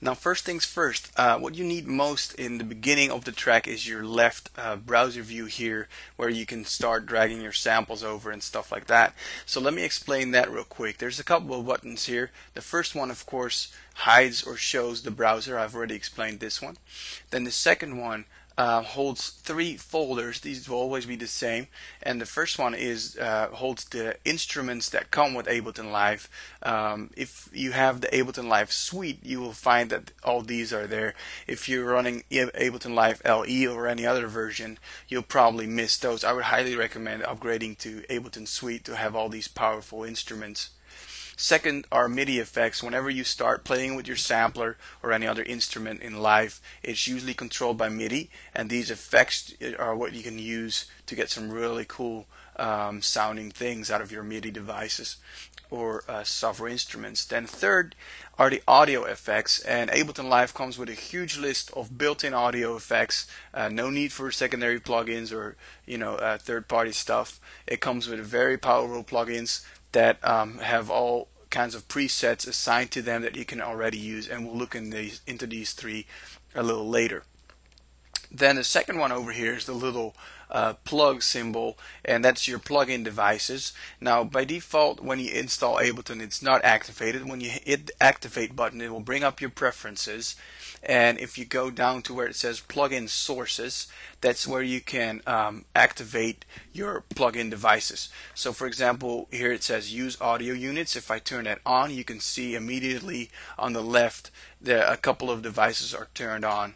Now first things first, uh, what you need most in the beginning of the track is your left uh, browser view here where you can start dragging your samples over and stuff like that. So let me explain that real quick. There's a couple of buttons here. The first one of course hides or shows the browser. I've already explained this one. Then the second one uh, holds three folders. These will always be the same. And the first one is uh, holds the instruments that come with Ableton Live. Um, if you have the Ableton Live suite, you will find that all these are there. If you're running Ableton Live LE or any other version, you'll probably miss those. I would highly recommend upgrading to Ableton Suite to have all these powerful instruments. Second are MIDI effects. Whenever you start playing with your sampler or any other instrument in live, it's usually controlled by MIDI, and these effects are what you can use to get some really cool um, sounding things out of your MIDI devices or uh, software instruments. Then third are the audio effects and Ableton Live comes with a huge list of built-in audio effects. Uh, no need for secondary plugins or you know uh, third-party stuff. It comes with very powerful plugins that um, have all kinds of presets assigned to them that you can already use and we'll look in these, into these three a little later. Then the second one over here is the little uh, plug symbol and that's your plug-in devices. Now by default when you install Ableton it's not activated. When you hit the activate button it will bring up your preferences and if you go down to where it says plug-in sources that's where you can um, activate your plug-in devices so for example here it says use audio units if I turn that on you can see immediately on the left that a couple of devices are turned on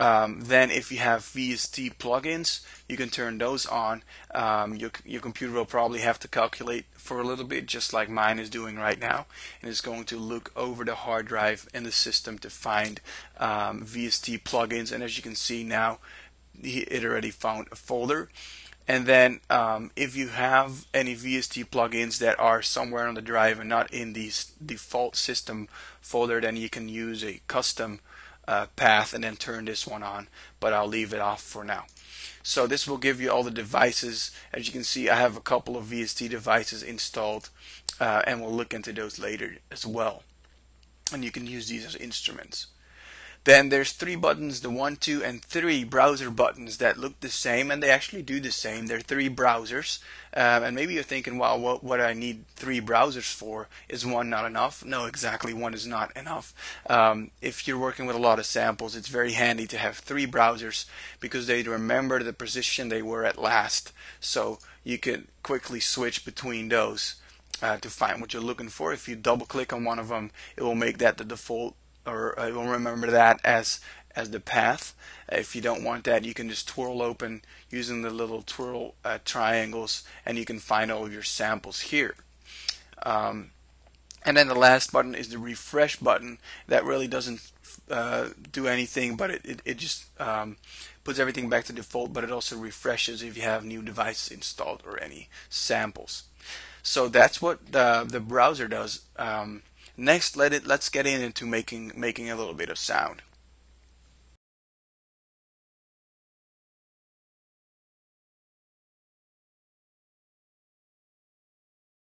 um, then if you have VST plugins, you can turn those on. Um, your, your computer will probably have to calculate for a little bit, just like mine is doing right now, and it's going to look over the hard drive in the system to find um, VST plugins. And as you can see now, it already found a folder. And then um, if you have any VST plugins that are somewhere on the drive and not in the default system folder, then you can use a custom uh, path and then turn this one on but I'll leave it off for now. So this will give you all the devices. As you can see I have a couple of VST devices installed uh, and we'll look into those later as well. And you can use these as instruments then there's three buttons, the one, two, and three browser buttons that look the same, and they actually do the same. They're three browsers, um, and maybe you're thinking, well, what, what I need three browsers for? Is one not enough? No, exactly, one is not enough. Um, if you're working with a lot of samples, it's very handy to have three browsers because they remember the position they were at last, so you could quickly switch between those. Uh, to find what you're looking for. If you double click on one of them, it will make that the default or uh, will remember that as as the path. If you don't want that, you can just twirl open using the little twirl uh, triangles, and you can find all of your samples here. Um, and then the last button is the refresh button. That really doesn't uh, do anything, but it, it, it just um, puts everything back to default, but it also refreshes if you have new devices installed or any samples. So that's what the, the browser does. Um, Next, let it let's get in into making making a little bit of sound.